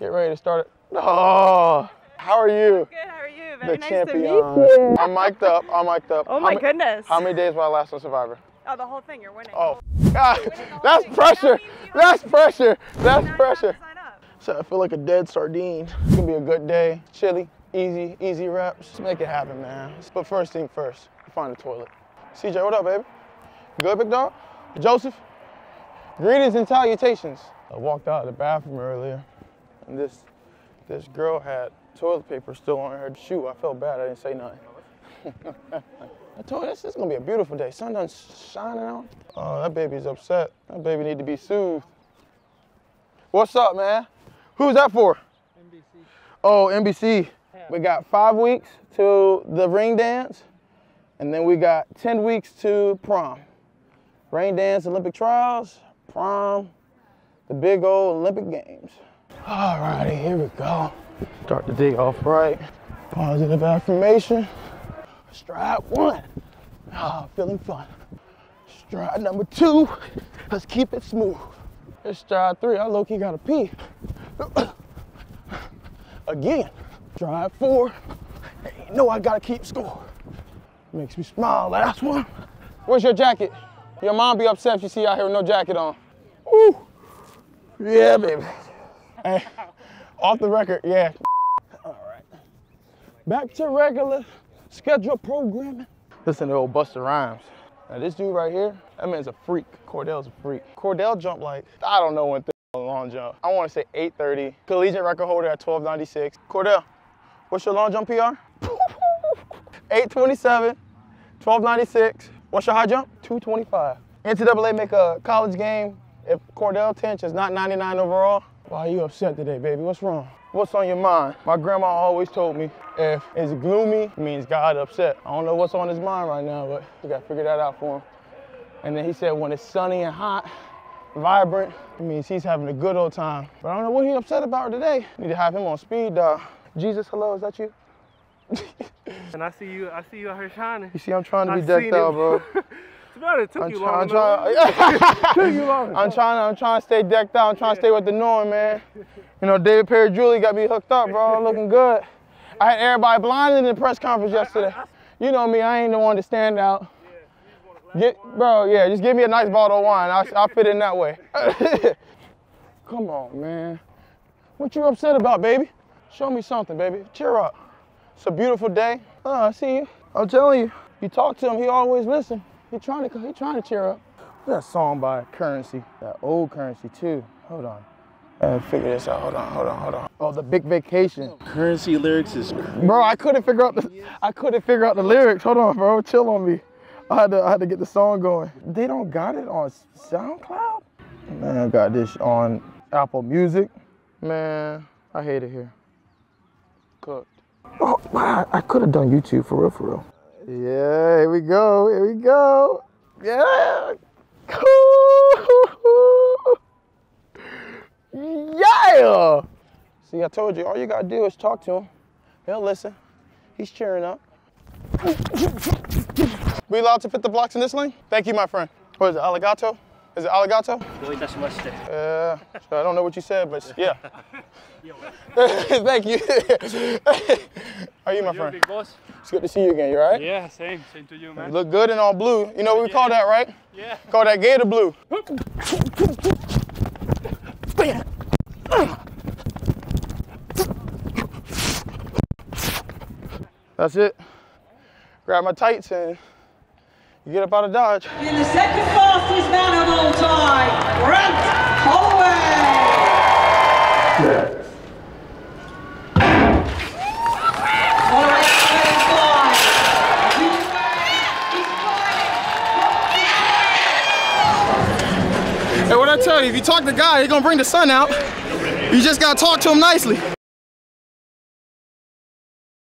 Get ready to start it. Oh, how are you? Good, how are you? Very The nice champion. to meet you. I'm mic'd up. I'm mic'd up. Oh my goodness. How many days will I last on Survivor? Oh, the whole thing, you're winning. Oh, God, Winning the whole that's pressure. That means you That's pressure. That's have to pressure. So I feel like a dead sardine. It's gonna be a good day. Chilly, easy, easy reps. Just make it happen, man. But first thing first, find the toilet. CJ, what up, baby? Good, big dog? Joseph? Greetings and salutations. I walked out of the bathroom earlier, and this this girl had toilet paper still on her shoe. I felt bad. I didn't say nothing. I told her this is gonna be a beautiful day. Sun done shining out. Oh, that baby's upset. That baby need to be soothed. What's up, man? Who's that for? NBC. Oh, NBC. We got five weeks to the ring dance, and then we got 10 weeks to prom. Rain dance, Olympic trials, prom, the big old Olympic games. All righty, here we go. Start the day off right. Positive affirmation. Stride one. Ah, feeling fun. Stride number two. Let's keep it smooth. It's stride three. I low key gotta pee. Again. Stride four. Hey, you know I gotta keep score. Makes me smile. Last one. Where's your jacket? Your mom be upset if you see out here with no jacket on. Woo. Yeah, baby. Hey, off the record, yeah. All right. Back to regular schedule programming. Listen to old Busta Rhymes. Now this dude right here, that man's a freak. Cordell's a freak. Cordell jumped like, I don't know when on long jump. I want to say 830. Collegiate record holder at 1296. Cordell, what's your long jump PR? 827, 1296. What's your high jump? 225. NCAA make a college game if Cordell Tinch is not 99 overall. Why are you upset today, baby? What's wrong? What's on your mind? My grandma always told me if it's gloomy, it means God upset. I don't know what's on his mind right now, but we gotta figure that out for him. And then he said when it's sunny and hot, vibrant, it means he's having a good old time. But I don't know what he's upset about today. Need to have him on speed dial. Jesus, hello, is that you? And I see you, I see you out here shining. You see, I'm trying to be I decked out, bro. About it took I'm you trying, long I'm trying. took you long I'm trying, I'm trying to stay decked out. I'm trying to stay with the norm, man. You know, David Perry Julie got me hooked up, bro. I'm looking good. I had everybody blinded in the press conference yesterday. You know me, I ain't the one to stand out. Get, bro, yeah, just give me a nice bottle of wine. I'll, I'll fit in that way. Come on, man. What you upset about, baby? Show me something, baby. Cheer up. It's a beautiful day. Oh, I see you. I'm telling you. You talk to him, he always listen. He trying to, he trying to cheer up. That song by Currency, that old Currency too. Hold on. I gotta figure this out. Hold on, hold on, hold on. Oh, the Big Vacation. Currency lyrics is Bro, I couldn't figure out the I couldn't figure out the lyrics. Hold on, bro. Chill on me. I had to I had to get the song going. They don't got it on SoundCloud? Man, I got this on Apple Music. Man, I hate it here. Cooked. Oh, wow, I could have done YouTube for real, for real. Yeah, here we go, here we go. Yeah. yeah. See, I told you, all you gotta do is talk to him. He'll listen. He's cheering up. we allowed to fit the blocks in this lane? Thank you, my friend. What is it, Allegato? Is it Allegato? Uh, I don't know what you said, but yeah. Thank you. How are you, my friend? Big boss. It's good to see you again. You all right? Yeah, same, same to you, You man. look good in all blue. You know what we call that, right? Yeah. Call that gator blue. That's it. Grab my tights and you get up out of Dodge. In the second fastest man of all time, Grant Holloway. Holloway is flying. He's flying. Hey, what I tell you, if you talk to God, he's gonna bring the sun out. You just gotta talk to him nicely.